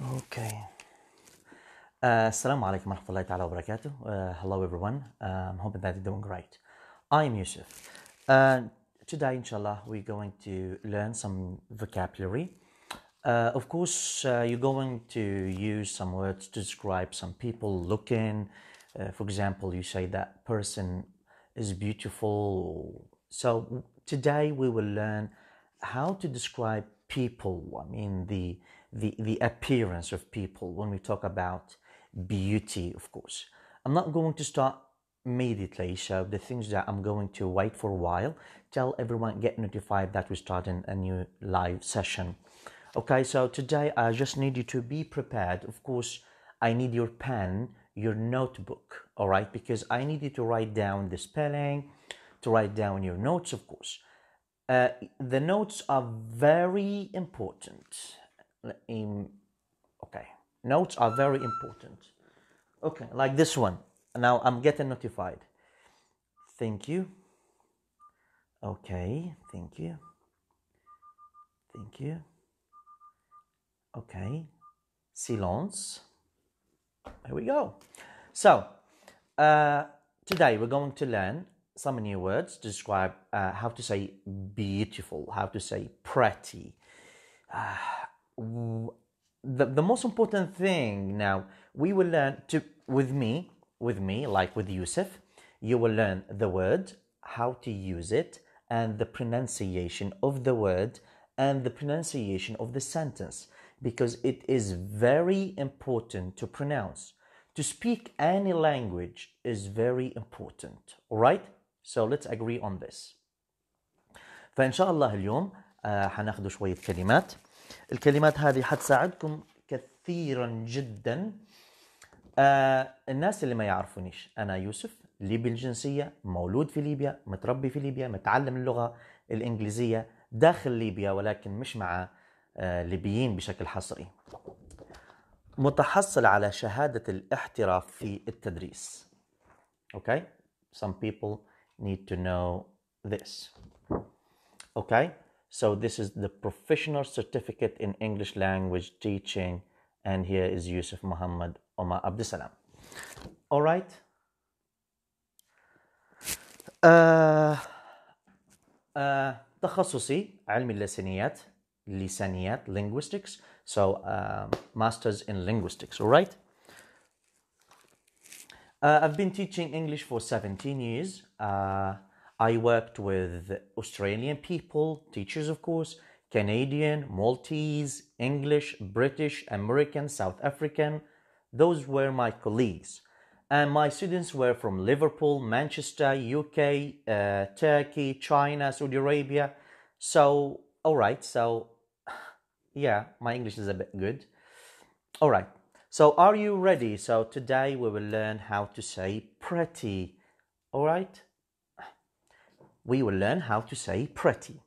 Okay. Uh, Assalamu alaikum wa rahmatullahi ta'ala wa barakatuh. Uh, hello everyone. Um, hoping that you're doing great. I'm Yusuf. Uh, today, inshallah, we're going to learn some vocabulary. Uh, of course, uh, you're going to use some words to describe some people looking. Uh, for example, you say that person is beautiful. So today we will learn how to describe people. I mean the the the appearance of people when we talk about beauty, of course. I'm not going to start immediately, so the things that I'm going to wait for a while. Tell everyone get notified that we're starting a new live session. Okay, so today I just need you to be prepared. Of course, I need your pen, your notebook, all right, because I need you to write down the spelling, to write down your notes, of course. Uh, the notes are very important. In, okay, notes are very important. Okay, like this one. Now I'm getting notified. Thank you. Okay, thank you. Thank you. Okay, silence. Here we go. So, uh, today we're going to learn some new words to describe uh, how to say beautiful, how to say pretty. Uh, the, the most important thing now we will learn to with me with me like with Yusuf you will learn the word how to use it and the pronunciation of the word and the pronunciation of the sentence because it is very important to pronounce to speak any language is very important all right so let's agree on this فإن شاء الله اليوم آه، حناخد شوية كلمات الكلمات هذه حتساعدكم كثيرا جدا. آه، الناس اللي ما يعرفونيش أنا يوسف ليبي الجنسية مولود في ليبيا متربي في ليبيا متعلم اللغة الإنجليزية داخل ليبيا ولكن مش مع آه، ليبيين بشكل حصري. متحصل على شهادة الاحتراف في التدريس. Okay? Some people need to know this. Okay, so this is the professional certificate in English language teaching, and here is Yusuf Muhammad Omar Abdusalam. All right. آه آه تخصصي علم اللسانيات لسانيات linguistics so um, masters in linguistics all right uh, I've been teaching English for 17 years. Uh, I worked with Australian people, teachers, of course, Canadian, Maltese, English, British, American, South African. Those were my colleagues. And my students were from Liverpool, Manchester, UK, uh, Turkey, China, Saudi Arabia. So, all right, so yeah, my English is a bit good. All right. So, are you ready? So, today we will learn how to say pretty. All right? We will learn how to say pretty.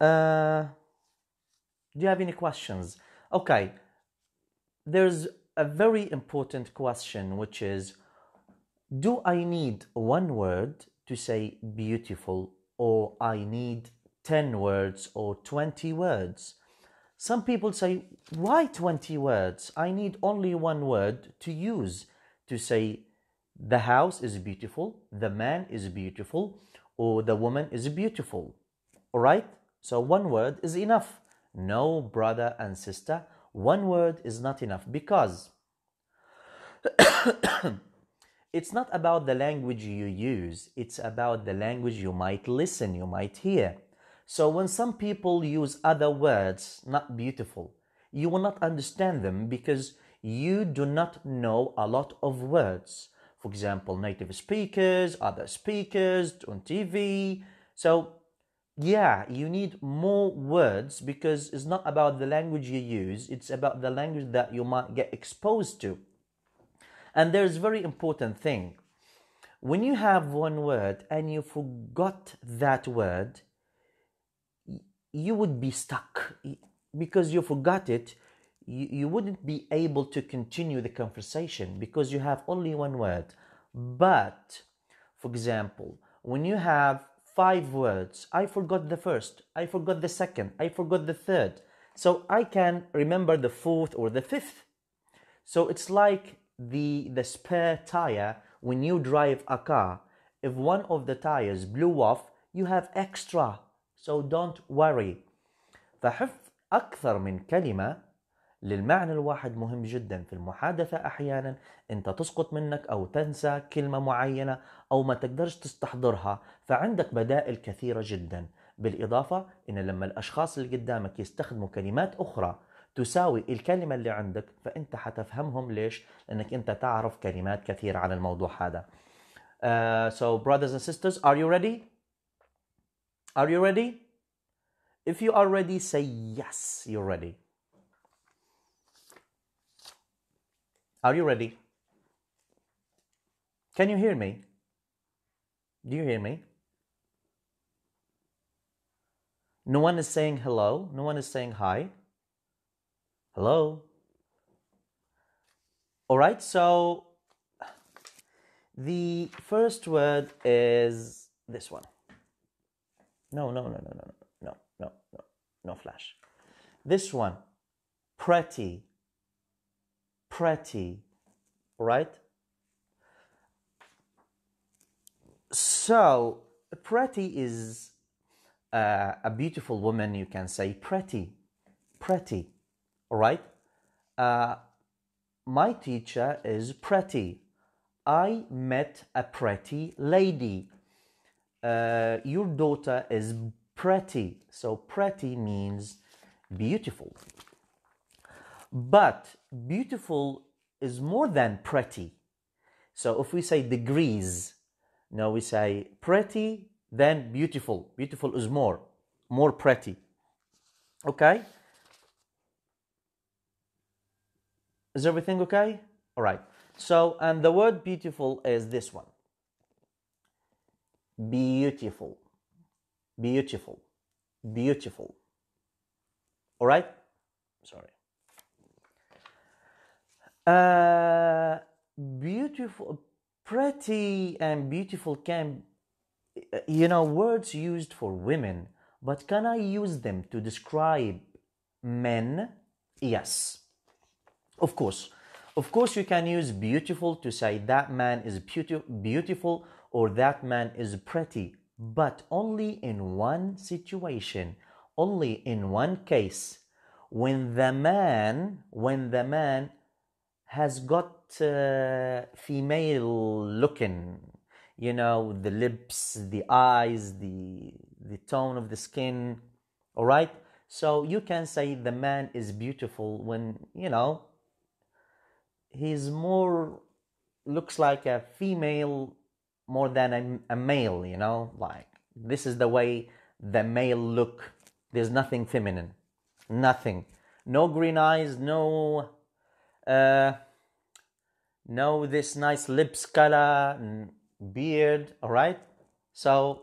Uh, do you have any questions? Okay. There's a very important question, which is Do I need one word to say beautiful, or I need 10 words or 20 words? Some people say, Why 20 words? I need only one word to use to say the house is beautiful, the man is beautiful, or the woman is beautiful. All right? So one word is enough. No, brother and sister, one word is not enough because it's not about the language you use, it's about the language you might listen, you might hear. So when some people use other words, not beautiful, you will not understand them because you do not know a lot of words. For example, native speakers, other speakers on TV. So, yeah, you need more words because it's not about the language you use, it's about the language that you might get exposed to. And there's a very important thing. When you have one word and you forgot that word, you would be stuck because you forgot it you, you wouldn't be able to continue the conversation because you have only one word but for example when you have five words i forgot the first i forgot the second i forgot the third So I can remember the fourth or the fifth. So it's like the, the spare tire when you drive a car. If one of the tires blew off, you have extra. So don't worry. فحفظ أكثر من كلمة للمعنى الواحد مهم جدا في المحادثة أحيانا أنت تسقط منك أو تنسى كلمة معينة أو ما تقدرش تستحضرها فعندك بدائل كثيرة جدا بالإضافة أن لما الأشخاص اللي قدامك يستخدموا كلمات أخرى تساوي الكلمة اللي عندك فأنت حتفهمهم ليش؟ لأنك أنت تعرف كلمات كثيرة عن الموضوع هذا uh, So brothers and sisters, are you ready? Are you ready? If you are ready, say yes, you're ready. Are you ready? Can you hear me? Do you hear me? No one is saying hello. No one is saying hi. Hello. All right, so the first word is this one. No, no, no, no, no, no, no, no, no flash. This one, pretty, pretty, right? So, pretty is uh, a beautiful woman, you can say pretty, pretty, right? Uh, my teacher is pretty. I met a pretty lady. Uh, your daughter is pretty. So, pretty means beautiful. But beautiful is more than pretty. So, if we say degrees, no, we say pretty, then beautiful. Beautiful is more, more pretty. Okay? Is everything okay? All right. So, and the word beautiful is this one beautiful, beautiful, beautiful. All right? Sorry. Uh, beautiful, pretty, and beautiful can, you know, words used for women, but can I use them to describe men? Yes. Of course. Of course, you can use beautiful to say that man is beautiful or that man is pretty, but only in one situation, only in one case. When the man, when the man has got uh, female looking, you know, the lips, the eyes, the, the tone of the skin, all right? So you can say the man is beautiful when, you know, he's more looks like a female more than a, a, male you know? Like this is the way the male look. There's nothing feminine. Nothing. No green eyes no uh no this nice lips color beard all right so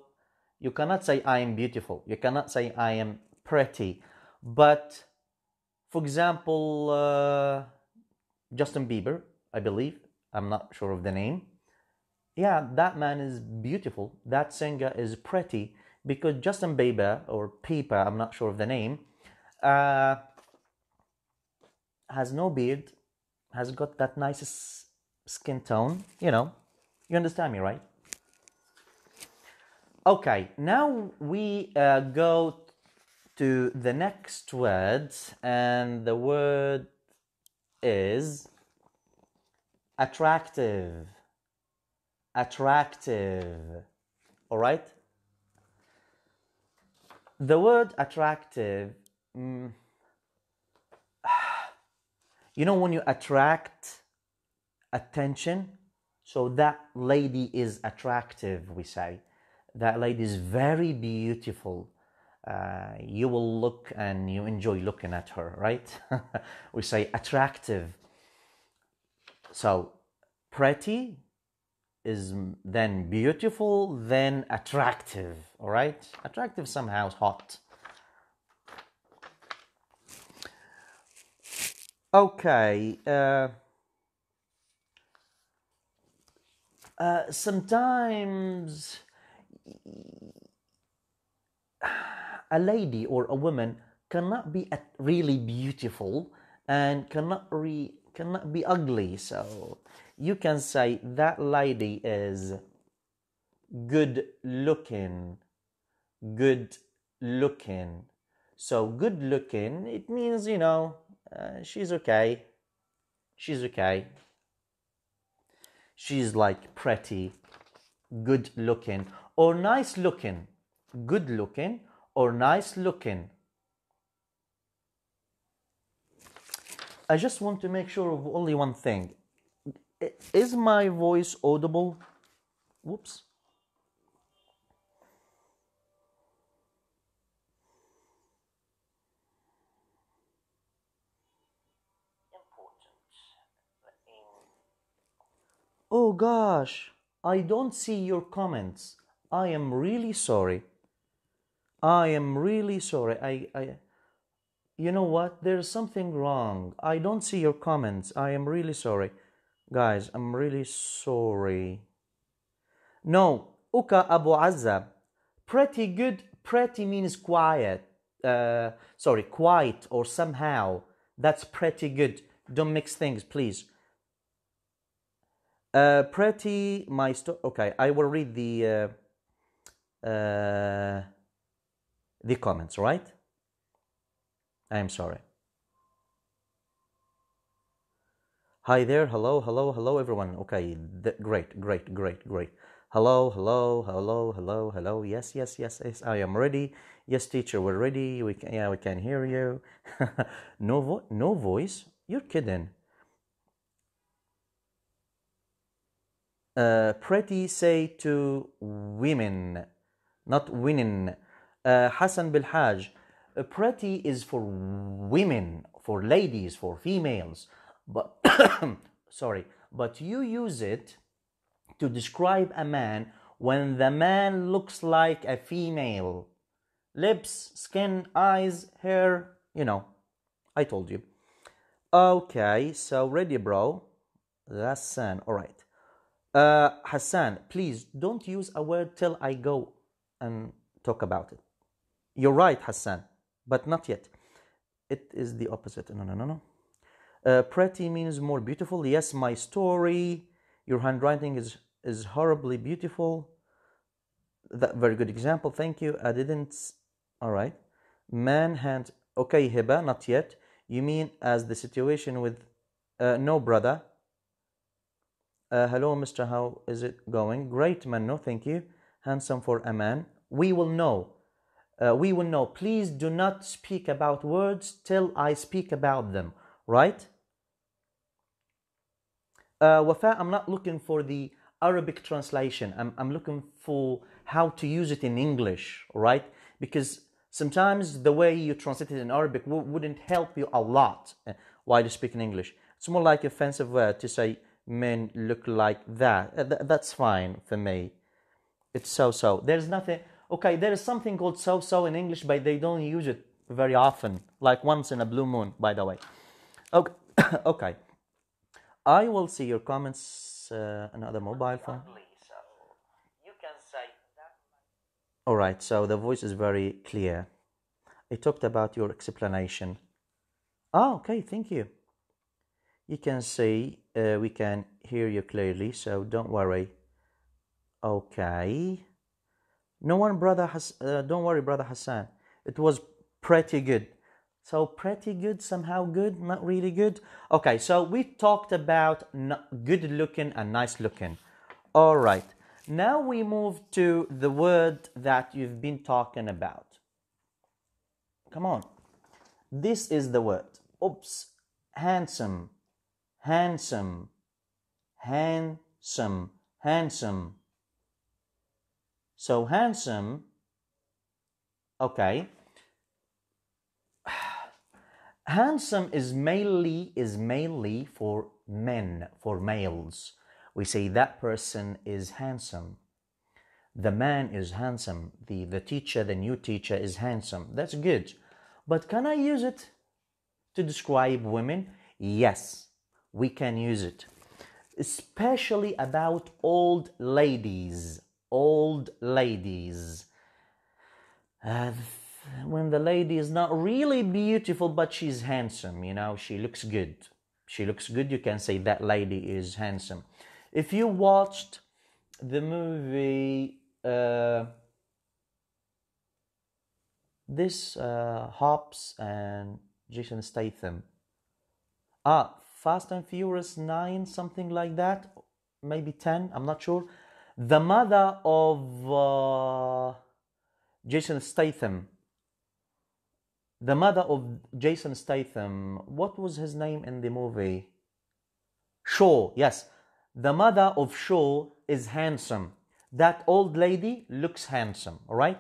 you cannot say i am beautiful you cannot say i am pretty but for example uh, Justin Bieber, I believe. I'm not sure of the name. Yeah, that man is beautiful. That singer is pretty because Justin Bieber or Pipa, I'm not sure of the name, uh, has no beard, has got that nice skin tone. You know, you understand me, right? Okay, now we uh, go to the next word, and the word is attractive. Attractive. All right? The word attractive, mm, you know, when you attract attention, so that lady is attractive, we say. That lady is very beautiful. Uh, you will look and you enjoy looking at her, right? we say attractive. So, pretty is then beautiful, then attractive, all right? Attractive somehow hot. Okay. Uh, uh, sometimes a lady or a woman cannot be really beautiful and cannot re- cannot be ugly. So you can say that lady is good looking, good looking. So good looking, it means you know uh, she's okay. She's okay. She's like pretty, good looking, or nice looking. Good looking or nice looking. I just want to make sure of only one thing. Is my voice audible? Whoops. Oh gosh, I don't see your comments. I am really sorry. I am really sorry. I, I, you know what? There's something wrong. I don't see your comments. I am really sorry. Guys, I'm really sorry. No, Uka Abu Azza. Pretty good. Pretty means quiet. Uh, sorry, quiet or somehow. That's pretty good. Don't mix things, please. Uh, pretty, my sto- Okay, I will read the uh, uh, the comments. Right? I am sorry. Hi there. Hello, hello, hello, everyone. Okay, th- great, great, great, great. Hello, hello, hello, hello, hello. Yes, yes, yes, yes. I am ready. Yes, teacher, we're ready. We can, yeah, we can hear you. no, vo- no voice. You're kidding. Uh, pretty say to women, not women. Uh, Hassan Bilhaj, uh, pretty is for women, for ladies, for females. But sorry, but you use it to describe a man when the man looks like a female. Lips, skin, eyes, hair, you know. I told you. Okay, so ready, bro. That's Hassan. All right. Uh, Hassan, please don't use a word till I go and talk about it. You're right, Hassan, but not yet. It is the opposite. No, no, no, no. Uh, pretty means more beautiful. Yes, my story. Your handwriting is is horribly beautiful. That very good example. Thank you. I didn't. All right. Man hand. Okay, Hiba, not yet. You mean as the situation with uh, no brother? Uh, hello, Mr. How is it going? Great, Manno. Thank you. Handsome for a man. We will know. Uh, we will know. Please do not speak about words till I speak about them. Right? Uh, Wafa, I'm not looking for the Arabic translation. I'm, I'm looking for how to use it in English, right? Because sometimes the way you translate it in Arabic wouldn't help you a lot uh, while you speak in English. It's more like offensive word to say men look like that. Uh, th- that's fine for me. It's so so. There's nothing. Okay, there is something called so so in English, but they don't use it very often. Like once in a blue moon, by the way. Okay. okay. I will see your comments. Uh, another mobile phone. You can say that. All right. So the voice is very clear. I talked about your explanation. Ah, okay. Thank you. You can say uh, we can hear you clearly, so don't worry. Okay. No one, brother Has. Uh, don't worry, brother Hassan. It was pretty good. So pretty good, somehow good, not really good. Okay, so we talked about good looking and nice looking. All right. Now we move to the word that you've been talking about. Come on. This is the word. Oops. Handsome. Handsome. Handsome. Handsome. So handsome. Okay. Handsome is mainly is mainly for men, for males. We say that person is handsome. The man is handsome. The, the teacher, the new teacher is handsome. That's good. But can I use it to describe women? Yes, we can use it. Especially about old ladies. Old ladies. Uh, when the lady is not really beautiful but she's handsome you know she looks good she looks good you can say that lady is handsome if you watched the movie uh, this uh, Hobbs and jason statham ah fast and furious 9 something like that maybe 10 i'm not sure the mother of uh, jason statham the mother of Jason Statham, what was his name in the movie? Shaw, yes. The mother of Shaw is handsome. That old lady looks handsome, all right?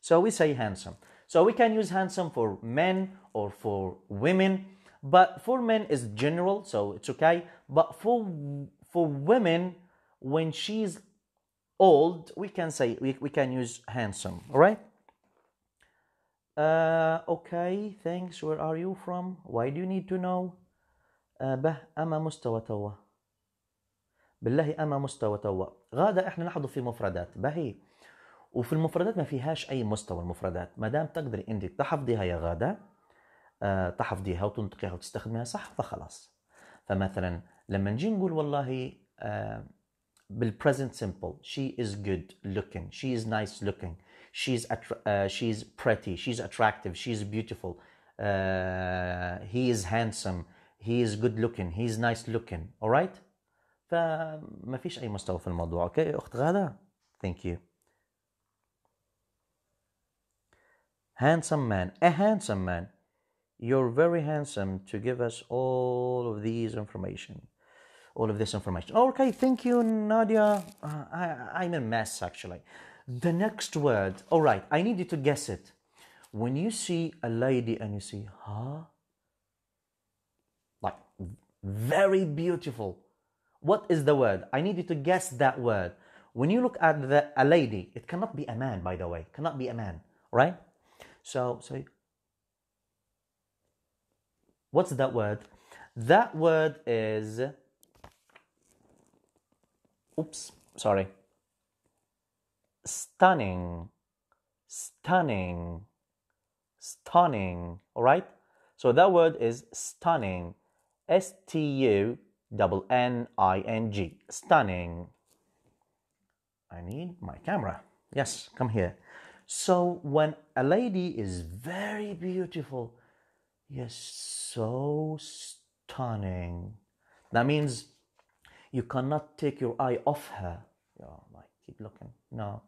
So we say handsome. So we can use handsome for men or for women, but for men is general, so it's okay. But for for women, when she's old, we can say we, we can use handsome, all right? Uh, okay, thanks. Where are you from? Why do you need to know? Uh, به أما مستوى توا بالله أما مستوى توا غادة إحنا نحضر في مفردات بهي وفي المفردات ما فيهاش أي مستوى المفردات ما دام تقدري أنت تحفظيها يا غادة آه، آه، تحفظيها وتنطقيها وتستخدميها صح؟ فخلاص. فمثلا لما نجي نقول والله بالبريزنت سمبل شي از جود لوكينج شي از نايس لوكينج شي از شي از بريتي شي از اتراكتيف شي از بيوتيفول هي از هاندسم هي از جود لوكينج هي از نايس لوكينج اورايت فما فيش أي مستوى في الموضوع أوكي؟ أخت غادة ثانك يو handsome man a handsome man. You're very handsome to give us all of these information all of this information. Okay thank you nadia. Uh, I, i'm a mess actually. The next word all right i need you to guess it. When you see a lady and you see huh like very beautiful what is the word? I need you to guess that word. When you look at the, a lady it cannot be a man by the way. Cannot be a man right? So so what's that word? That word is oops sorry. Stunning. Stunning. Stunning. All right? So that word is stunning. S t u n i n g. Stunning. I need my camera. Yes come here. So when a lady is very beautiful yes so stunning that means you cannot take your eye off her you know, like keep looking no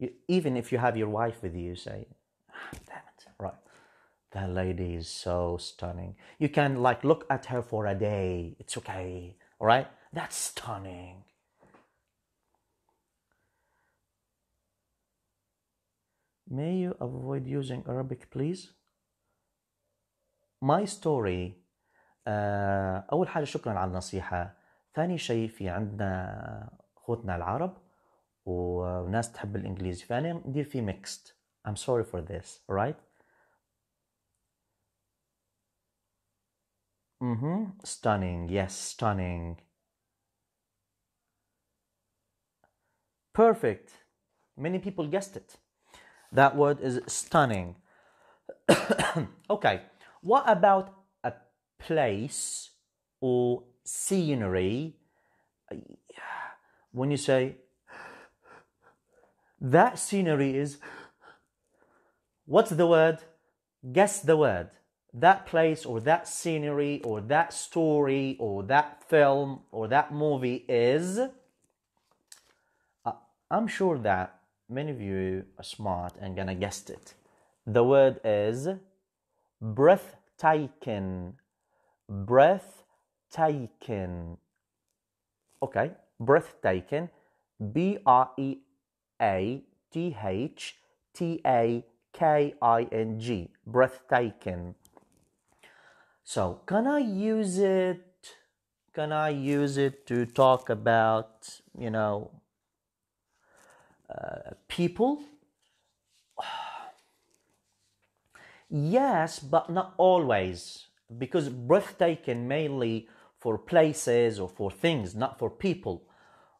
you, even if you have your wife with you, say, ah, damn it, right. That lady is so stunning. You can like look at her for a day. It's okay. All right? That's stunning. May you avoid using Arabic, please? My story آه، أول حاجة شكرا على النصيحة ثاني شيء في عندنا أخوتنا العرب وناس تحب الإنجليزي فأنا ندير فيه mixed I'm sorry for this alright mm-hmm. stunning yes stunning perfect many people guessed it that word is stunning okay what about a place or scenery? When you say that scenery is what's the word? Guess the word. That place or that scenery or that story or that film or that movie is Uh, i'm sure that many of you are smart and gonna guess it. The word is breathtaking breathtaking okay breath taken, b r e a T H T A K I N G, breathtaking. So, can I use it? Can I use it to talk about, you know, uh, people? Yes, but not always, because breathtaking mainly for places or for things, not for people.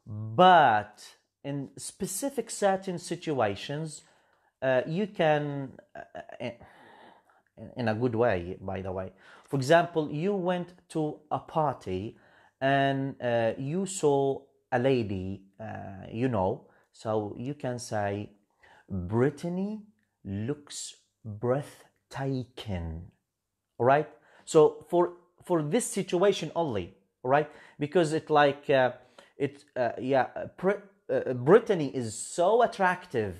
But in specific certain situations, uh, you can, uh, in, in a good way, by the way. For example, you went to a party and uh, you saw a lady uh, you know, so you can say, Brittany looks breathtaking. All right. So for for this situation only, all right, because it like uh, it uh, yeah, uh, uh, Brittany is so attractive,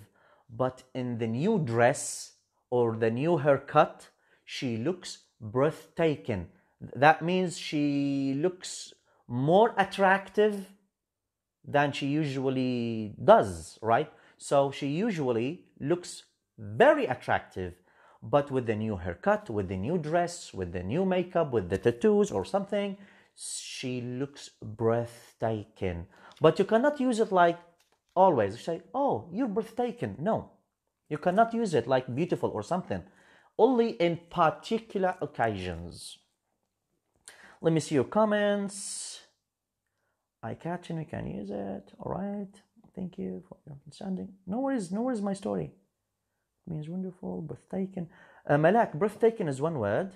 but in the new dress or the new haircut, she looks breathtaking. That means she looks more attractive than she usually does, right? So she usually looks very attractive, but with the new haircut, with the new dress, with the new makeup, with the tattoos or something, she looks breathtaking. But you cannot use it like always. You say, oh, you're breathtaking. No, you cannot use it like beautiful or something. Only in particular occasions. Let me see your comments. I catch and we can use it. All right. Thank you for your understanding. No worries. No worries. My story means wonderful, breathtaking. Uh, Malak, breathtaking is one word.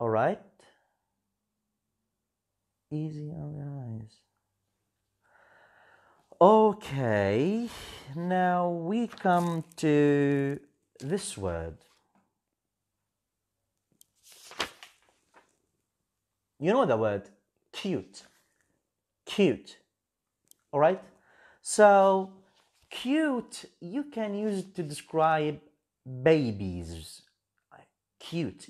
All right. Easy on the eyes. Okay. Now we come to this word. You know the word cute cute. All right? So, cute, you can use it to describe babies. Cute.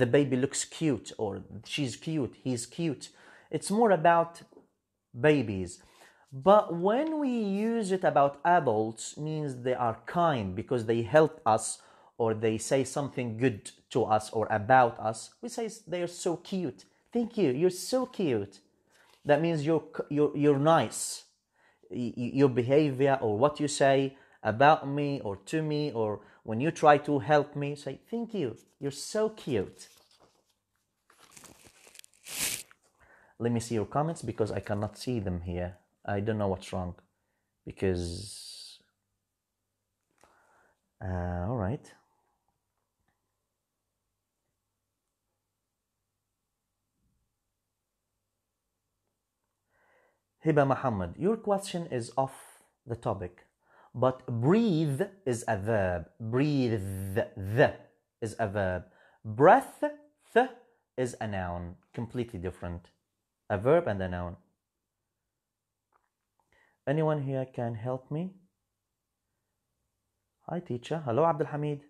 The baby looks cute, or she's cute, he's cute. It's more about babies. But when we use it about adults, means they are kind because they help us or they say something good to us or about us. We say they are so cute. Thank you. You're so cute that means you're, you're, you're nice. Your behavior or what you say about me or to me or when you try to help me, say, Thank you. You're so cute. Let me see your comments because I cannot see them here. I don't know what's wrong because. Uh, all right. Hiba Muhammad, your question is off the topic, but breathe is a verb. Breathe the is a verb. Breath th is a noun, completely different. A verb and a noun. Anyone here can help me? Hi teacher. Hello Abdul Hamid.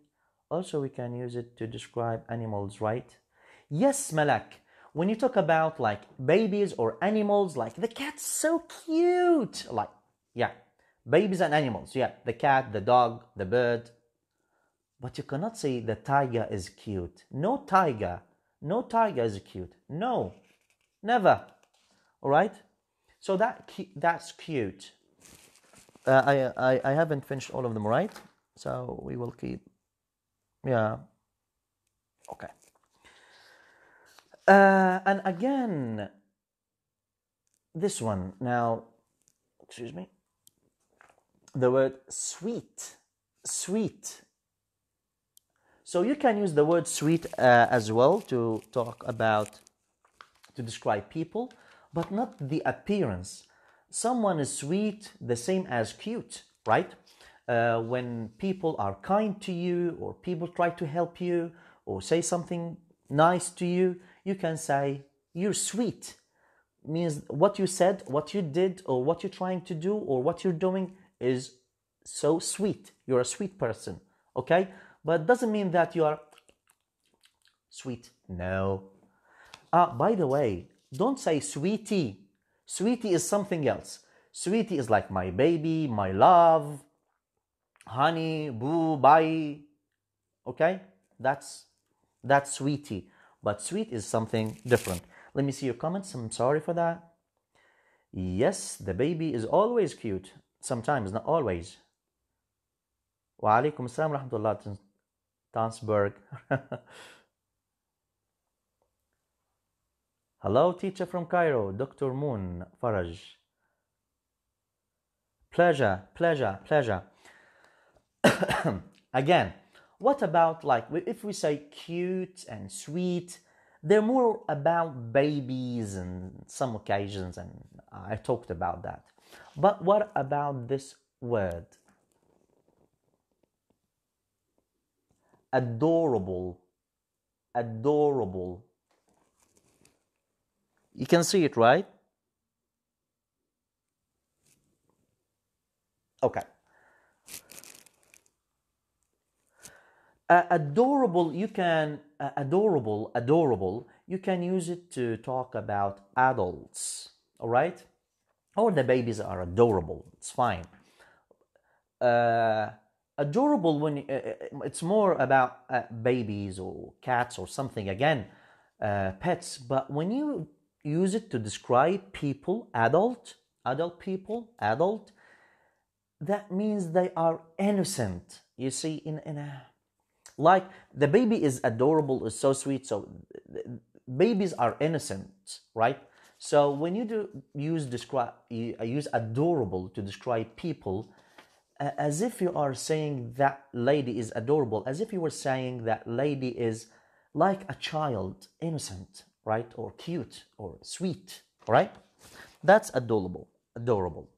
Also we can use it to describe animals, right? Yes, Malak when you talk about like babies or animals, like the cat's so cute. Like, yeah, babies and animals. Yeah, the cat, the dog, the bird. But you cannot say the tiger is cute. No tiger. No tiger is cute. No, never. All right. So that that's cute. Uh, I, I I haven't finished all of them right, so we will keep. Yeah. Okay. Uh, and again, this one now, excuse me, the word sweet, sweet. So you can use the word sweet uh, as well to talk about, to describe people, but not the appearance. Someone is sweet, the same as cute, right? Uh, when people are kind to you, or people try to help you, or say something nice to you, you can say, You're sweet. Means what you said, what you did, or what you're trying to do, or what you're doing is so sweet. You're a sweet person. Okay? But doesn't mean that you are sweet. No. Uh, by the way, don't say sweetie. Sweetie is something else. Sweetie is like my baby, my love, honey, boo, bye. Okay? That's that's sweetie. But sweet is something different. Let me see your comments. I'm sorry for that. Yes, the baby is always cute. Sometimes, not always. Wa alaikum assalam rahmatullah Tansberg. Hello, teacher from Cairo, Dr. Moon Faraj. Pleasure, pleasure, pleasure. Again, what about like if we say cute and sweet? They're more about babies and some occasions, and I talked about that. But what about this word? Adorable. Adorable. You can see it, right? Okay. Uh, adorable, you can, uh, adorable, adorable, you can use it to talk about adults, all right? Or the babies are adorable, it's fine. Uh, adorable when uh, uh, it's more about uh, babies or cats or something, again, pets, but when you use it to describe people, adult, adult people, adult, that means they are innocent. You see, in, in a like the baby is adorable, is so sweet. So babies are innocent, right? So when you do use describe, you use adorable to describe people, uh, as if you are saying that lady is adorable, as if you were saying that lady is like a child, innocent, right, or cute or sweet, right? That's adorable. Adorable.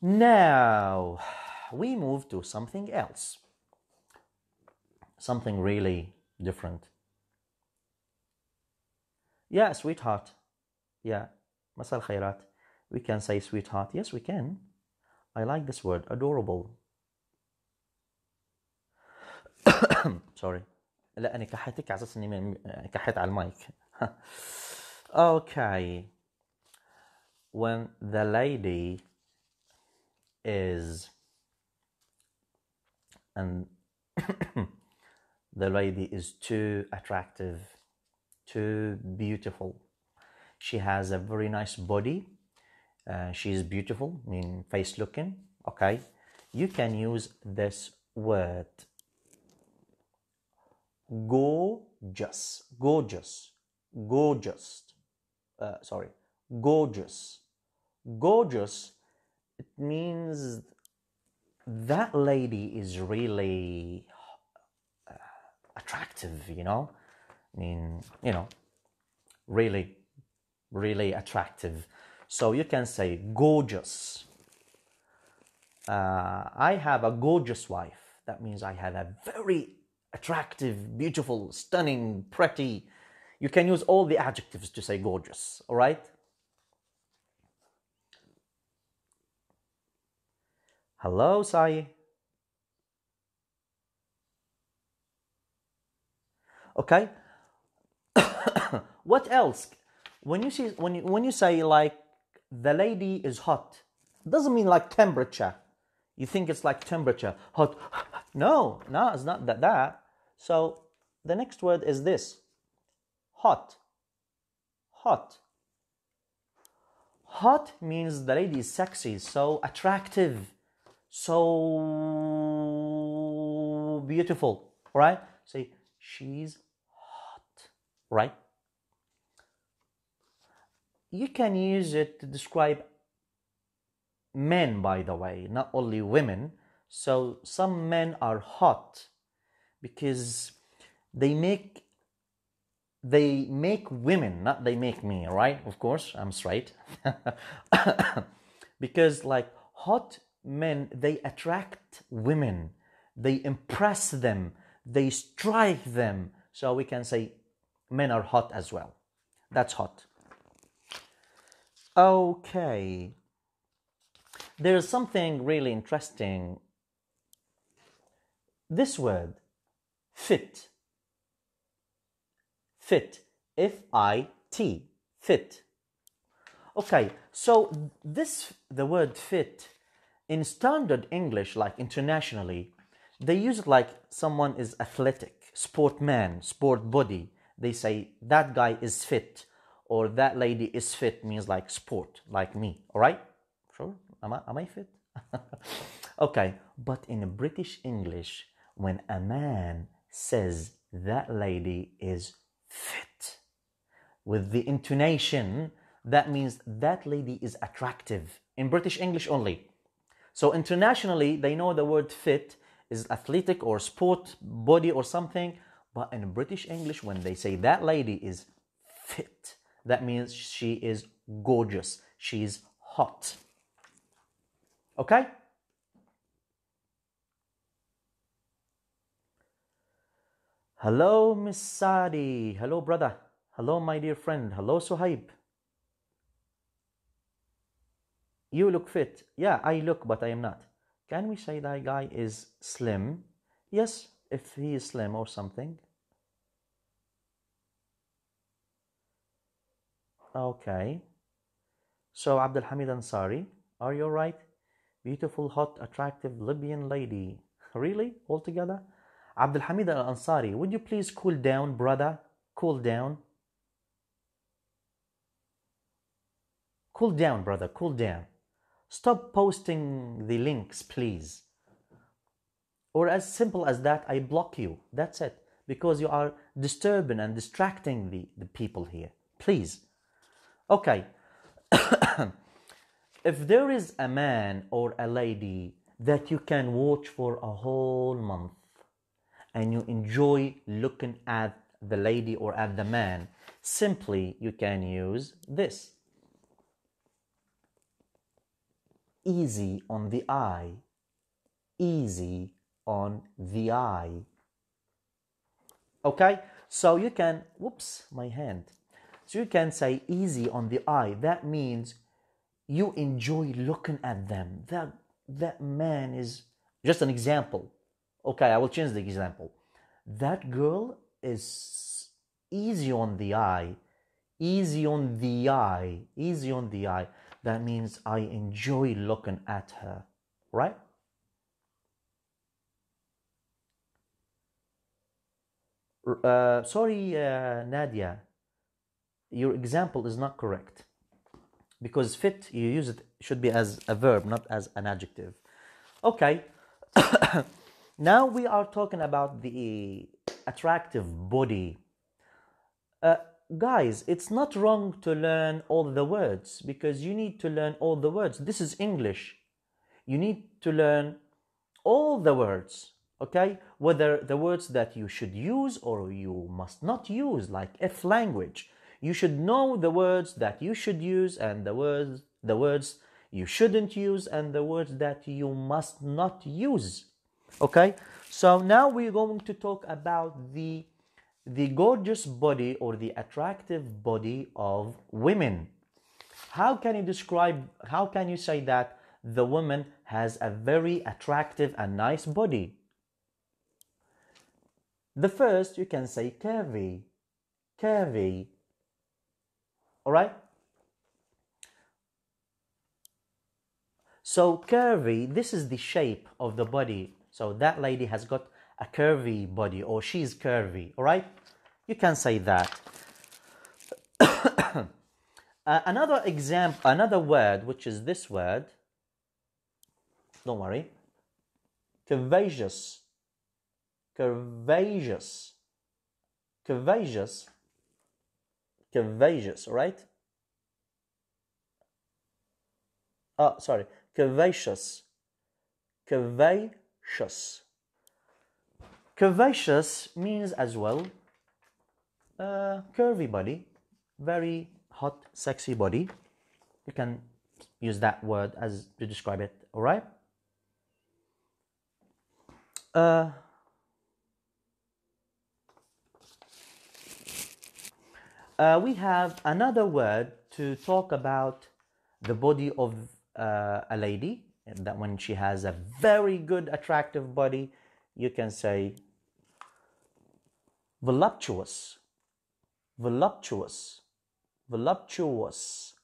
Now we move to something else something really different. Yeah, sweetheart. Yeah, masal khairat. We can say sweetheart. Yes, we can. I like this word, adorable. Sorry. لا أنا كحيتك على أساس إني كحيت على المايك. okay. When the lady is and the lady is too attractive, too beautiful. She has a very nice body. Uh, she is beautiful, I mean face looking. Okay, you can use this word. Gorgeous, gorgeous, gorgeous. Uh, sorry, gorgeous, gorgeous. It means that lady is really attractive, you know? I mean, you know, really, really attractive. So you can say gorgeous. Uh, I have a gorgeous wife. That means I have a very attractive, beautiful, stunning, pretty. You can use all the adjectives to say gorgeous, all right? Hello, Sai. Okay. what else? When you see when you when you say like the lady is hot, doesn't mean like temperature. You think it's like temperature, hot. No, no, it's not that that. So the next word is this. Hot. Hot. Hot means the lady is sexy, so attractive, so beautiful, right? See, she's hot, right? You can use it to describe men, by the way, not only women. So some men are hot because they make they make women, not they make me, right? Of course, I'm straight. because like hot men, they attract women, they impress them, they strike them. So we can say men are hot as well. That's hot. Okay. There's something really interesting. This word, fit. Fit. F I T. Fit. Okay, so this, the word fit, in standard English, like internationally, they use it like someone is athletic, sportman, sport body. They say that guy is fit or that lady is fit means like sport, like me. All right? Sure? Am I, am I fit? okay, but in British English, when a man says that lady is fit, with the intonation, that means that lady is attractive. In British English only. So internationally, they know the word fit is athletic or sport body or something. But in British English, when they say that lady is fit, that means she is gorgeous. She's hot. Okay? Hello, Miss Sadi. Hello, brother. Hello, my dear friend. Hello, Suhaib. You look fit. Yeah, I look, but I am not. Can we say that guy is slim? Yes, if he is slim or something. Okay. So, Abdul Hamid Ansari, are you alright? Beautiful, hot, attractive Libyan lady. Really? Altogether? Abdul Hamid Al Ansari, would you please cool down, brother? Cool down. Cool down, brother, cool down. Stop posting the links, please. Or as simple as that, I block you. That's it. Because you are disturbing and distracting the, the people here. Please. Okay. if there is a man or a lady that you can watch for a whole month and you enjoy looking at the lady or at the man, simply you can use this. Easy on the eye. Easy on the eye. Okay? So you can, whoops, my hand. So you can say easy on the eye. That means you enjoy looking at them. That that man is just an example. Okay, I will change the example. That girl is easy on the eye. Easy on the eye. Easy on the eye. That means I enjoy looking at her. Right? Uh, sorry, uh, Nadia, your example is not correct because fit you use it should be as a verb not as an adjective okay now we are talking about the attractive body uh, guys it's not wrong to learn all the words because you need to learn all the words. This is english. You need to learn all the words okay? Whether the words that you should use or you must not use like if language. You should know the words that you should use and the words the words you shouldn't use and the words that you must not use okay? So now we're going to talk about the the gorgeous body or the attractive body of women. How can you describe how can you say that the woman has a very attractive and nice body? The first you can say curvy curvy. All right? So curvy this is the shape of the body. So that lady has got a curvy body or she's curvy all right you can say that uh, another example another word which is this word don't worry curvaceous curvaceous curvaceous curvaceous, right? Oh, sorry, curvaceous. Curvaceous. Curvaceous means as well uh, curvy body, very hot, sexy body. You can use that word as to describe it, all right? Uh, uh, we have another word to talk about the body of uh, a lady that when she has a very good attractive body you can say voluptuous voluptuous voluptuous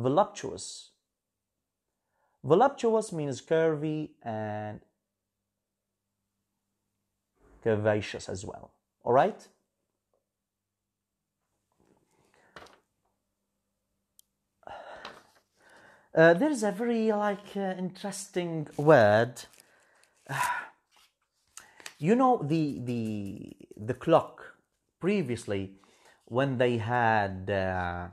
voluptuous. Voluptuous means curvy and curvaceous as well. All right? Uh, there's a very like uh, interesting word. you know the the the clock previously when they had uh,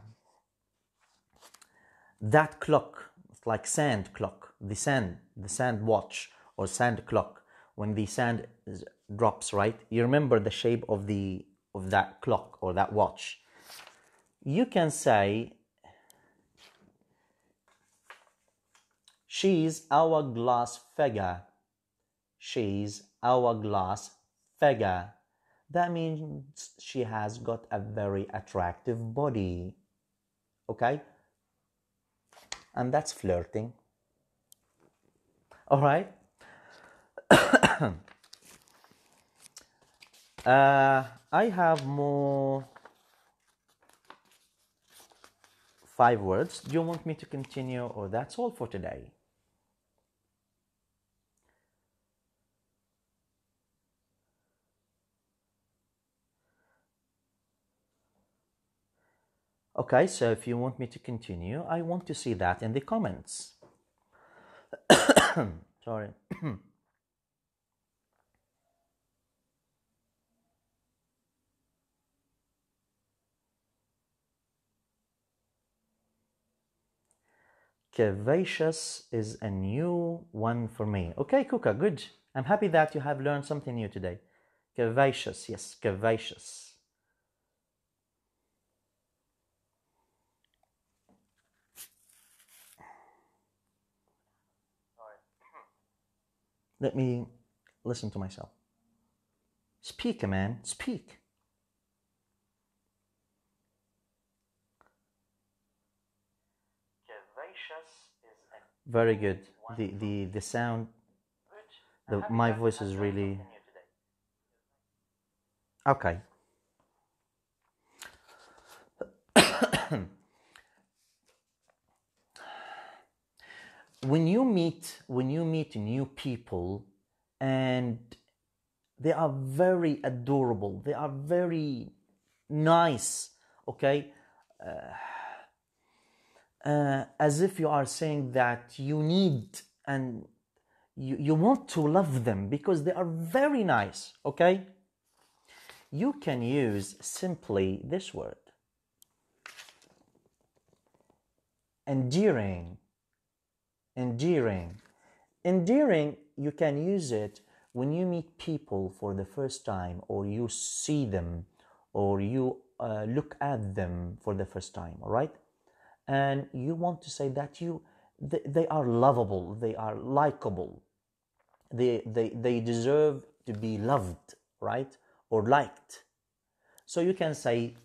that clock like sand clock the sand the sand watch or sand clock when the sand is, drops, right? You remember the shape of the of that clock or that watch. You can say she's hourglass figure. She's hourglass figure. That means she has got a very attractive body. Okay? And that's flirting. All right? uh, I have more five words. Do you want me to continue, or that's all for today? Okay, so if you want me to continue, I want to see that in the comments. Sorry. Curvaceous is a new one for me. Okay, Kuka, good. I'm happy that you have learned something new today. Curvaceous, yes, curvaceous. Let me listen to myself. Speak, a man, speak. Curvaceous is a Very good. The the the sound. The, my voice is really something new today. okay. when you meet when you meet new people and they are very adorable they are very nice okay? Uh, as if you are saying that you need and you, you want to love them because they are very nice okay? You can use simply this word. Endearing endearing. Endearing you can use it when you meet people for the first time or you see them or you uh, look at them for the first time all right? And you want to say that you they, they are lovable they are likable. They, they they deserve to be loved right? Or liked. So you can say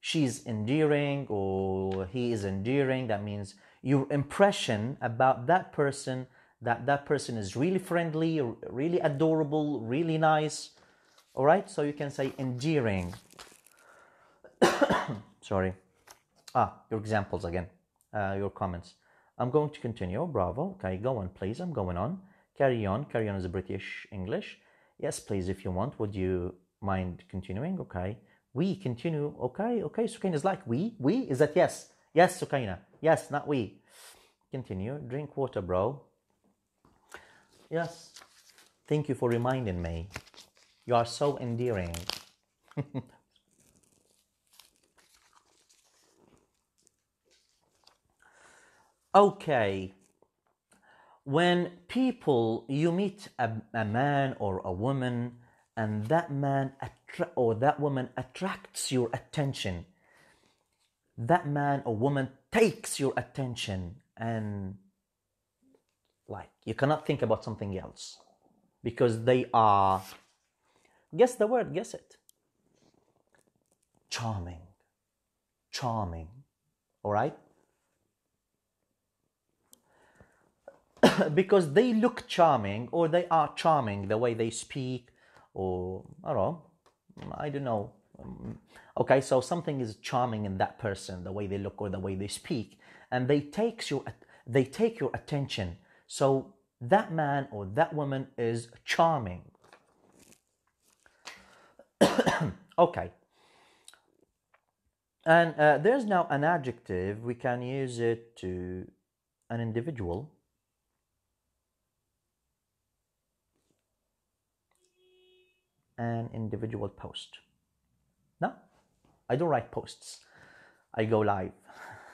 she's endearing or he is endearing that means your impression about that person that that person is really friendly really adorable really nice. All right? So you can say endearing. Sorry. Ah your examples again. Uh, your comments. I'm going to continue. Bravo. Okay go on please. I'm going on. Carry on. Carry on is a british english. Yes please if you want. Would you mind continuing? Okay. We continue. Okay okay. Sukaina is like we. We is that yes yes sukaina. Yes not we. Continue. Drink water bro. Yes. Thank you for reminding me. You are so endearing. Okay. When people you meet a, a man or a woman and that man attra- or that woman attracts your attention that man or woman takes your attention and like you cannot think about something else because they are guess the word guess it. Charming. Charming. All right? Because they look charming or they are charming the way they speak or I don't know I don't know okay so something is charming in that person the way they look or the way they speak and they takes your they take your attention. So that man or that woman is charming. Okay. And uh, there's now an adjective. We can use it to an individual. An individual post. I don't write posts. I go live.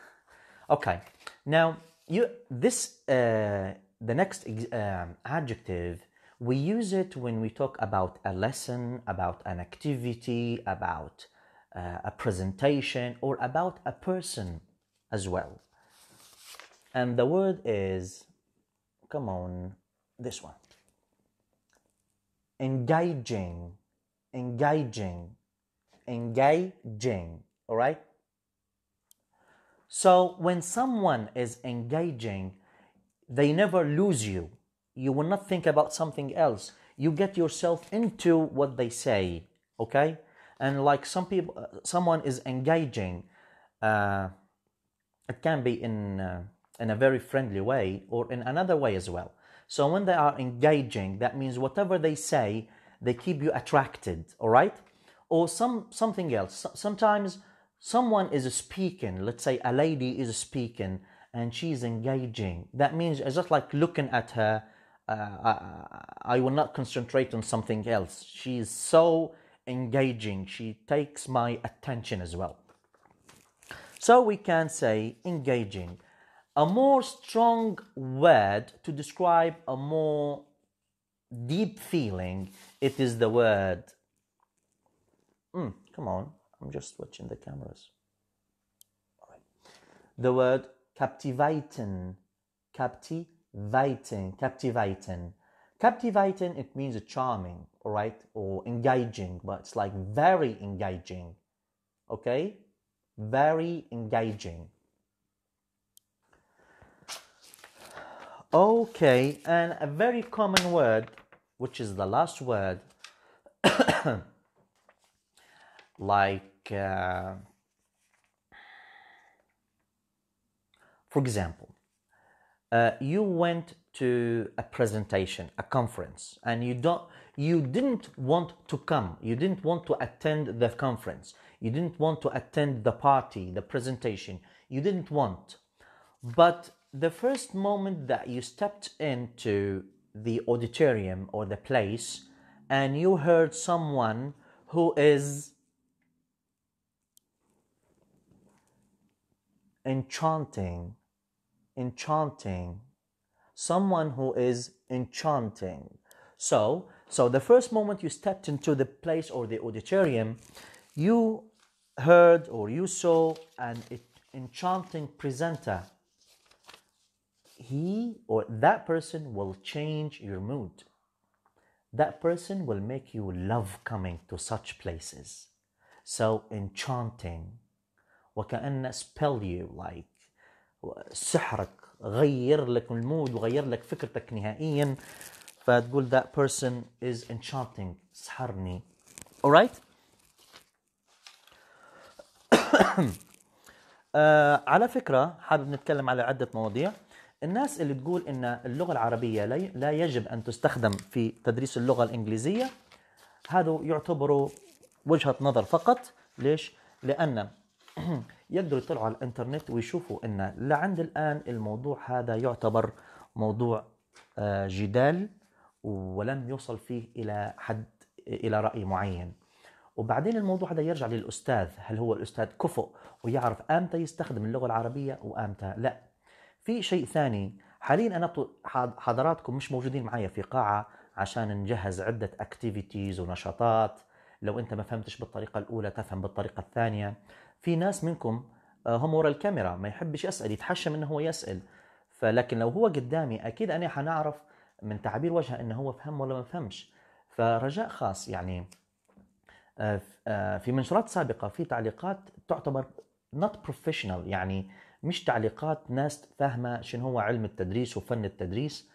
okay, now you this uh, the next ex- um, adjective we use it when we talk about a lesson, about an activity, about uh, a presentation, or about a person as well. And the word is, come on, this one. Engaging, engaging, engaging, all right? So when someone is engaging, they never lose you. You will not think about something else. You get yourself into what they say, okay? And like some people, someone is engaging. Uh, it can be in uh, in a very friendly way or in another way as well. So when they are engaging, that means whatever they say, they keep you attracted. All right, or some something else. Sometimes someone is speaking. Let's say a lady is speaking and she's engaging. That means just like looking at her. Uh, I, I will not concentrate on something else. She is so engaging. She takes my attention as well. So we can say engaging. A more strong word to describe a more deep feeling, it is the word. Mm, come on, I'm just watching the cameras. The word captivating, captivating, captivating. Captivating, it means charming, all right, or engaging, but it's like very engaging, okay? Very engaging. Okay, and a very common word, which is the last word, like, uh, for example, uh, you went to a presentation, a conference, and you don't, you didn't want to come. You didn't want to attend the conference. You didn't want to attend the party, the presentation. You didn't want. But the first moment that you stepped into the auditorium or the place and you heard someone who is enchanting, enchanting, someone who is enchanting. So, so the first moment you stepped into the place or the auditorium, you heard or you saw an enchanting presenter he or that person will change your mood. That person will make you love coming to such places. So enchanting. وكأن spell you like سحرك غير لك المود وغير لك فكرتك نهائيا. فتقول that person is enchanting. سحرني. Alright? آه على فكرة حابب نتكلم على عدة مواضيع. الناس اللي تقول إن اللغة العربية لا- يجب أن تستخدم في تدريس اللغة الإنجليزية هذا يعتبروا وجهة نظر فقط. ليش؟ لأن يقدروا يطلعوا على الإنترنت ويشوفوا إن لعند الآن الموضوع هذا يعتبر موضوع آه، جدال ولم يوصل فيه إلى حد إلى رأي معين. وبعدين الموضوع هذا يرجع للأستاذ هل هو الأستاذ كفؤ ويعرف آمتى يستخدم اللغة العربية وآمتى؟ لا. في شيء ثاني حاليا أنا حضراتكم مش موجودين معي في قاعة عشان نجهز عدة اكتيفيتيز ونشاطات. لو أنت ما فهمتش بالطريقة الأولى تفهم بالطريقة الثانية. في ناس منكم آه، هم ورا الكاميرا ما يحبش يسأل يتحشم إنه هو يسأل. فلكن لو هو قدامي أكيد أنا حنعرف من تعبير وجهه إنه هو فهم ولا ما فهمش. فرجاء خاص يعني آه، آه، في منشورات سابقة في تعليقات تعتبر not professional يعني مش تعليقات ناس فاهمة شنو هو علم التدريس وفن التدريس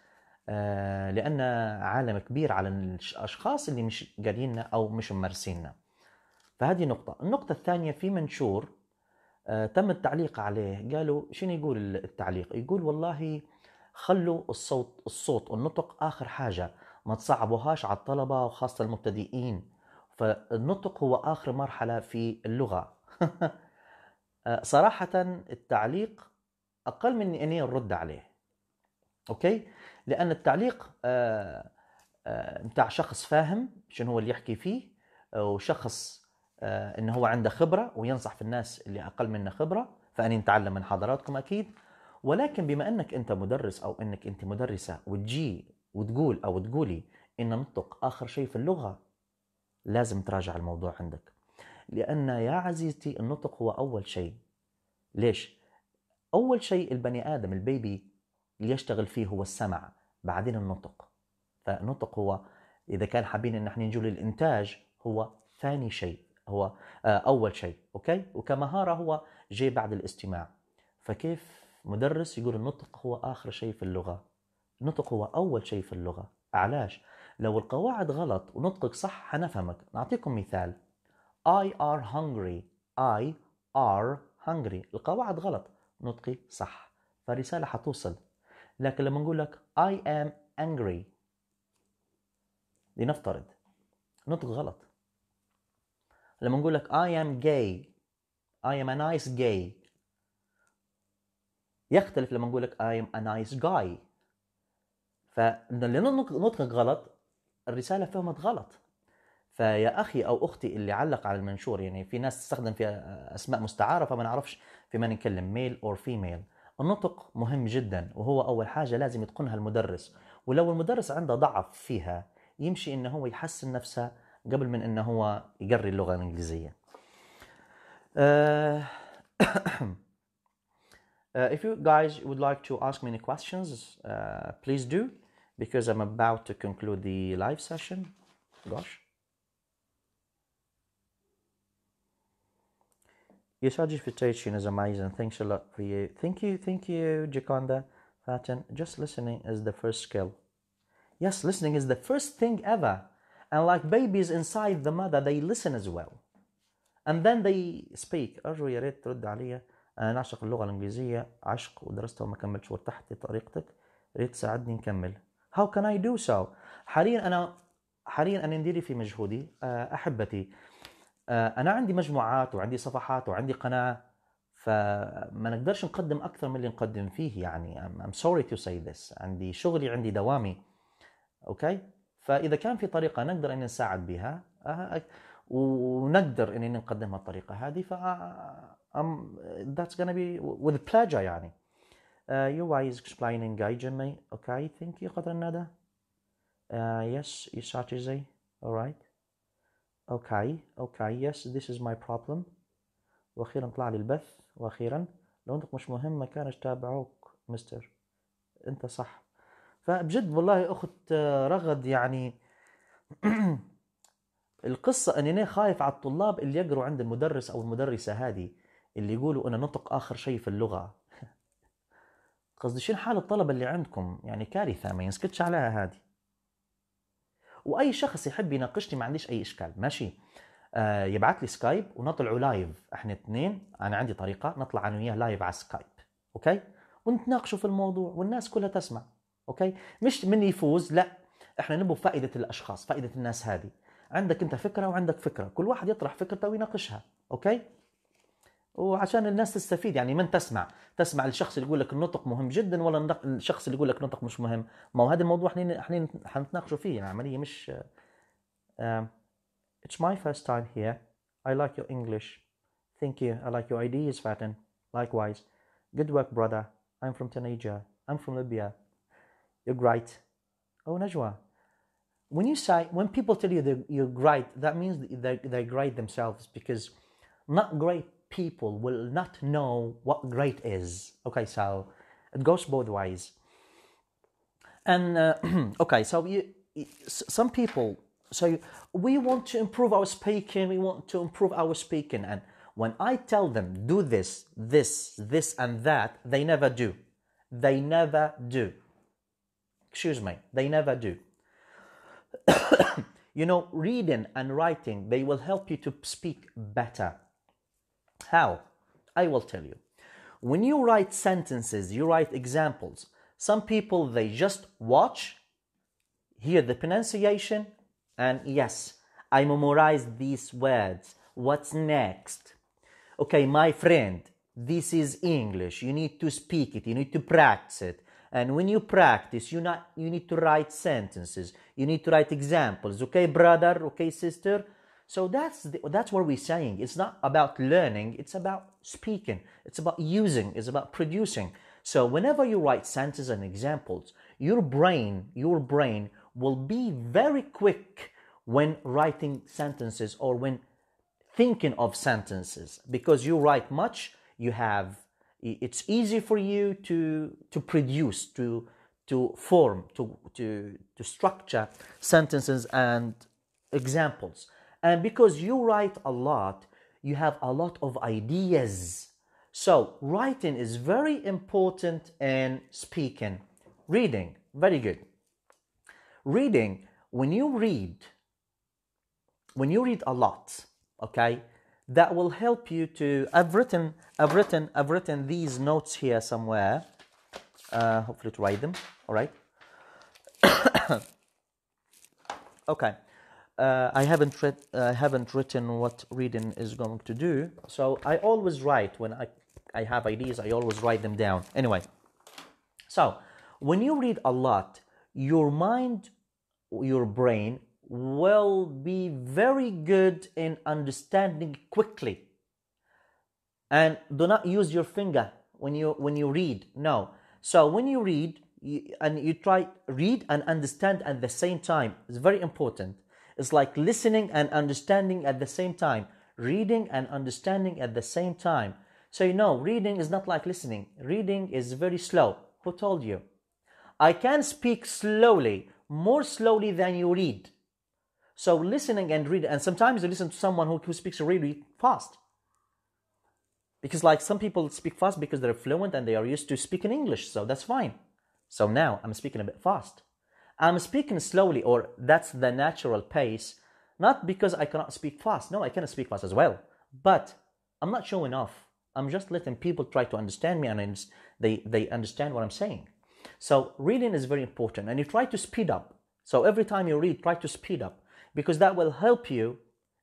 لأن عالم كبير على الأشخاص اللي مش قارينا أو مش ممارسيننا. فهذه نقطة. النقطة الثانية في منشور آه، تم التعليق عليه. قالوا شنو يقول التعليق؟ يقول والله خلوا الصوت الصوت والنطق آخر حاجة. ما تصعبوهاش على الطلبة وخاصة المبتدئين. فالنطق هو آخر مرحلة في اللغة. آه، صراحة التعليق أقل من أني نرد عليه. أوكي؟ لأن التعليق آه، بتاع شخص فاهم شنو هو اللي يحكي فيه وشخص آه، انه هو عنده خبرة وينصح في الناس اللي أقل منه خبرة فأني نتعلم من حضراتكم أكيد. ولكن بما أنك أنت مدرس أو أنك أنت مدرسة وتجي وتقول أو تقولي إن النطق آخر شيء في اللغة لازم تراجع الموضوع عندك. لأن يا عزيزتي النطق هو أول شيء. ليش؟ أول شيء البني آدم البيبي اللي يشتغل فيه هو السمع بعدين النطق. فالنطق هو إذا كان حابين إن إحنا نجوا للإنتاج هو ثاني شيء. هو آه، أول شيء أوكي؟ وكمهارة هو جاي بعد الاستماع. فكيف مدرس يقول النطق هو آخر شيء في اللغة؟ النطق هو أول شيء في اللغة. علاش؟ لو القواعد غلط ونطقك صح حنفهمك. نعطيكم مثال. I are hungry. I are hungry. القواعد غلط نطقي صح. فالرسالة حتوصل. لكن لما نقول لك I am angry لنفترض. نطق غلط. لما نقول لك I am gay I am a nice gay يختلف لما نقول لك I am a nice guy. فلأن نطقك غلط الرسالة فهمت غلط. فيا أخي أو أختي اللي علق على المنشور يعني في ناس تستخدم فيها أسماء مستعارة فما نعرفش فيما نتكلم ميل أو فيميل النطق مهم جدا وهو أول حاجة لازم يتقنها المدرس. ولو المدرس عنده ضعف فيها يمشي إنه هو يحسن نفسه قبل من إنه هو يقري اللغة الإنجليزية Uh, uh, if you guys would like to ask me any questions, uh, please do, because I'm about to conclude the live session. Gosh. Your certification is amazing. Thanks a lot for you. Thank you, thank you, Jaconda Fatin. Just listening is the first skill. Yes, listening is the first thing ever. And like babies inside the mother, they listen as well. and then they speak. أرجو يا ريت ترد عليا أنا نعشق اللغة الإنجليزية عشق ودرستها وما كملتش وارتحت لطريقتك يا ريت تساعدني نكمل. How can I do so? حاليا أنا حاليا أنا نديري في مجهودي. آه، أحبتي. آه، أنا عندي مجموعات وعندي صفحات وعندي قناة. فما نقدرش نقدم أكثر من اللي نقدم فيه يعني. I'm, sorry to say this. عندي شغلي عندي دوامي. أوكي فإذا كان في طريقة نقدر أن نساعد بها ونقدر اننا نقدمها الطريقة هذه ف um, that's gonna be with pleasure يعني. Uh, way is explaining engaging me. Okay thank you. قدر الندى uh, yes you strategy alright okay okay yes this is my problem. وأخيرا طلع لي البث. وأخيرا لو انت مش مهم ما كانش تابعوك مستر أنت صح. فبجد والله أخت رغد يعني القصة أني أنا خايف على الطلاب اللي يقروا عند المدرس أو المدرسة هذه اللي يقولوا أنا نطق آخر شيء في اللغة. قصدي شنو حال الطلبة اللي عندكم؟ يعني كارثة ما ينسكتش عليها هذه. وأي شخص يحب يناقشني ما عنديش أي إشكال. ماشي؟ آه يبعث لي سكايب ونطلعوا لايف. إحنا اثنين أنا عندي طريقة نطلع أنا وياه لايف على سكايب. أوكي؟ ونتناقشوا في الموضوع والناس كلها تسمع. أوكي مش من يفوز لا إحنا نبغى فائدة الأشخاص فائدة الناس هذه عندك أنت فكرة وعندك فكرة كل واحد يطرح فكرته ويناقشها أوكي وعشان الناس تستفيد يعني من تسمع تسمع الشخص اللي يقول لك النطق مهم جدا ولا الشخص اللي يقول لك النطق مش مهم ما هو هذا الموضوع إحنا إحنا حنتناقشوا فيه يعني عملية مش um, It's my first time here. I like your English. Thank you. I like your ideas, Fatin. Likewise. Good work, brother. I'm from Tunisia. I'm from Libya. You're great. Oh, Najwa. When you say, when people tell you that you're great, that means that they, they're great themselves because not great people will not know what great is. Okay, so it goes both ways. And uh, okay, so you- some people so we want to improve our speaking, we want to improve our speaking, and when I tell them do this, this, this, and that, they never do. They never do. Excuse me, they never do. you know, reading and writing, they will help you to speak better. How? I will tell you. When you write sentences, you write examples. Some people, they just watch, hear the pronunciation, and yes, I memorized these words. What's next? Okay, my friend, this is English. You need to speak it, you need to practice it. And when you practice, you, not, you need to write sentences, you need to write examples. Okay, brother, okay, sister? So that's, the, that's what we're saying. It's not about learning, it's about speaking, it's about using, it's about producing. So whenever you write sentences and examples, your brain, your brain will be very quick when writing sentences or when thinking of sentences because you write much you have it's easy for you to to produce to to form to to to structure sentences and examples. And because you write a lot you have a lot of ideas. So writing is very important in speaking. Reading very good. Reading when you read when you read a lot okay that will help you to i've written i've written i've written these notes here somewhere. Uh, hopefully to write them. All right. Okay. Uh, i haven't read i haven't written what reading is going to do. So i always write when i i have ideas i always write them down. Anyway. So when you read a lot your mind your brain will be very good in understanding quickly. And do not use your finger when you when you read. No. So when you read you, and you try read and understand at the same time it's very important. It's like listening and understanding at the same time. Reading and understanding at the same time. So you know reading is not like listening. Reading is very slow. Who told you? I can speak slowly more slowly than you read so listening and reading, and sometimes you listen to someone who, who speaks really fast. Because like some people speak fast because they're fluent and they are used to speaking English, so that's fine. So now I'm speaking a bit fast. I'm speaking slowly, or that's the natural pace, not because I cannot speak fast. No, I can speak fast as well. But I'm not showing off. I'm just letting people try to understand me and they, they understand what I'm saying. So reading is very important and you try to speed up. So every time you read, try to speed up because that will help you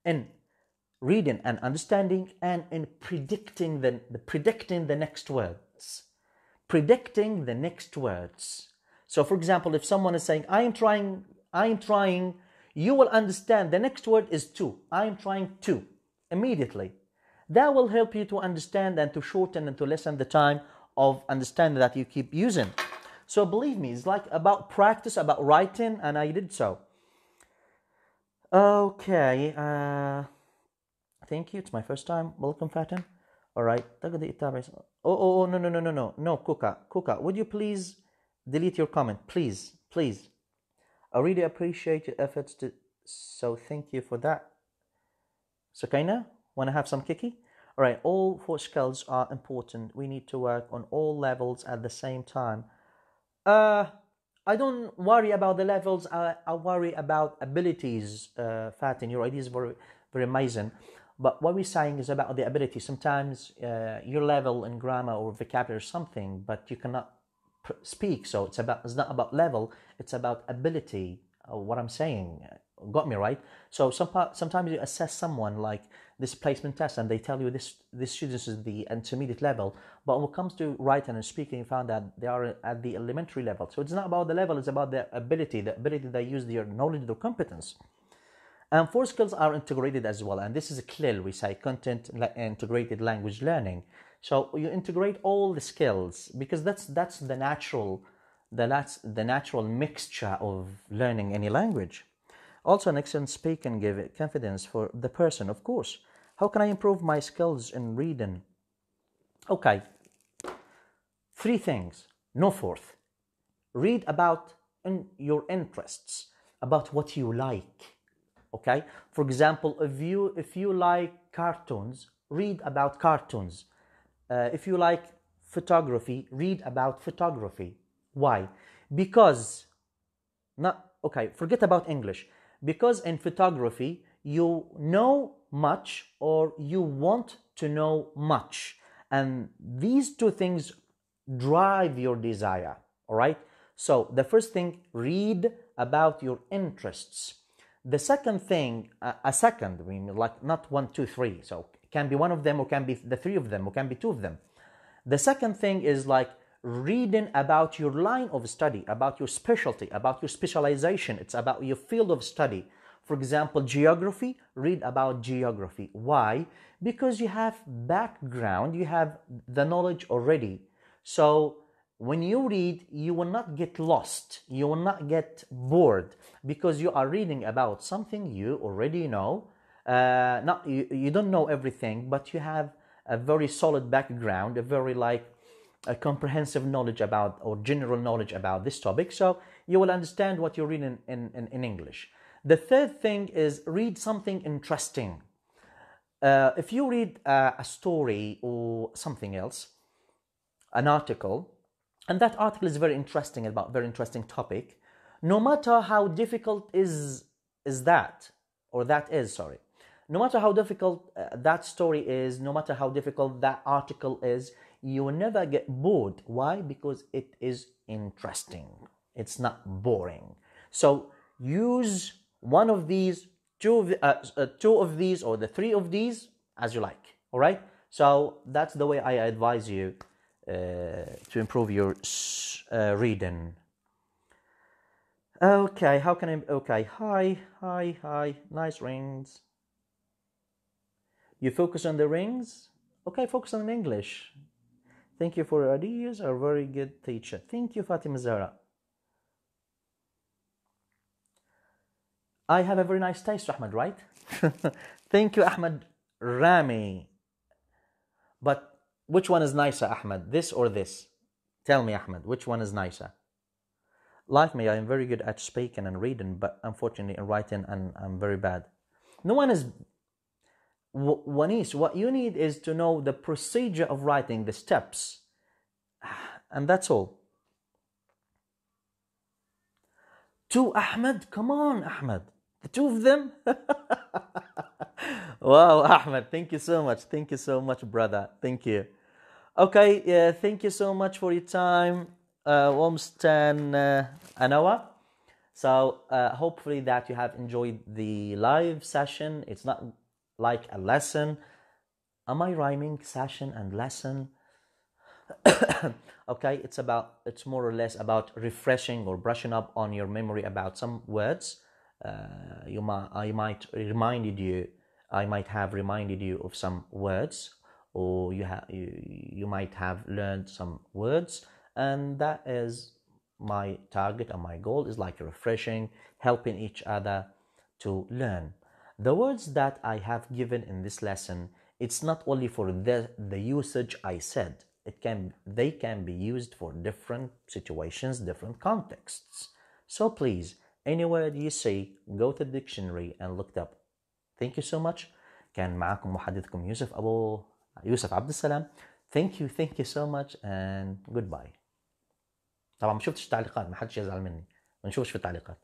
in reading and understanding and in predicting the, the predicting the next words. Predicting the next words. So for example if someone is saying i am trying i am trying you will understand the next word is to. I am trying to immediately. That will help you to understand and to shorten and to lessen the time of understanding that you keep using. So believe me it's like about practice about writing and i did so Okay, uh, thank you. It's my first time. Welcome, Fatin. All right. Oh, oh, oh, no, no, no, no, no, no, Kuka, Kuka. Would you please delete your comment, please, please? I really appreciate your efforts to. So thank you for that. Sukaina, want to have some kiki? All right. All four skills are important. We need to work on all levels at the same time. Uh I don't worry about the levels. I, I worry about abilities. Uh, Fatin, your idea is very, very amazing. But what we're saying is about the ability. Sometimes uh, your level in grammar or vocabulary or something, but you cannot speak. So it's about it's not about level. It's about ability. Uh, what I'm saying got me right. So some, sometimes you assess someone like this placement test and they tell you this this students is the intermediate level. But when it comes to writing and speaking you found that they are at the elementary level. So it's not about the level it's about their ability the ability they use their knowledge their competence. And four skills are integrated as well and this is a CLIL we say content integrated language learning. So you integrate all the skills because that's that's the natural the, that's the natural mixture of learning any language also, an excellent speak can give confidence for the person, of course. How can I improve my skills in reading? Okay, three things, no fourth. Read about in your interests, about what you like. Okay, for example, if you if you like cartoons, read about cartoons. Uh, if you like photography, read about photography. Why? Because not okay. Forget about English because in photography you know much or you want to know much. And these two things drive your desire all right? So the first thing read about your interests. The second thing a second i mean like not one two three. So can be one of them or can be the three of them or can be two of them. The second thing is like reading about your line of study, about your specialty, about your specialization. It's about your field of study. For example, geography, read about geography. Why? Because you have background, you have the knowledge already. So when you read, you will not get lost. You will not get bored because you are reading about something you already know. Uh, not you, you don't know everything, but you have a very solid background, a very like a comprehensive knowledge about or general knowledge about this topic. So you will understand what you're reading in, in, in English. The third thing is read something interesting. Uh, if you read uh, a story or something else, an article, and that article is very interesting about very interesting topic, no matter how difficult is is that or that is sorry, no matter how difficult uh, that story is, no matter how difficult that article is, you will never get bored. Why? Because it is interesting. It's not boring. So use one of these, two of, the- uh, uh, two of these, or the three of these as you like. All right. So that's the way I advise you uh, to improve your uh, reading. Okay, how can I? Okay, hi, hi, hi. Nice rings. You focus on the rings? Okay, focus on English. Thank you for your ideas. a very good teacher. Thank you, Fatima Zara. I have a very nice taste, Ahmed, right? Thank you, Ahmed Rami. But which one is nicer, Ahmed? This or this? Tell me, Ahmed, which one is nicer? Like me, I am very good at speaking and reading, but unfortunately in writing, and I'm very bad. No one is. Wanis, what you need is to know the procedure of writing, the steps, and that's all. Two Ahmed, come on, Ahmed, the two of them. wow, Ahmed, thank you so much. Thank you so much, brother. Thank you. Okay, yeah, thank you so much for your time. Uh, almost 10 uh, an hour. So uh, hopefully that you have enjoyed the live session. It's not like a lesson. Am I rhyming session and lesson? okay, it's about it's more or less about refreshing or brushing up on your memory about some words. Uh, you might I might reminded you I might have reminded you of some words, or you have you, you might have learned some words, and that is my target and my goal is like refreshing, helping each other to learn. The words that I have given in this lesson, it's not only for the, the usage I said. It can they can be used for different situations, different contexts. So please, any word you see, go to the dictionary and look it up. Thank you so much. كان معكم محدثكم يوسف أبو يوسف عبد السلام. Thank you, thank you so much and goodbye. طبعا ما شفتش التعليقات ما حدش يزعل مني ما نشوفش في التعليقات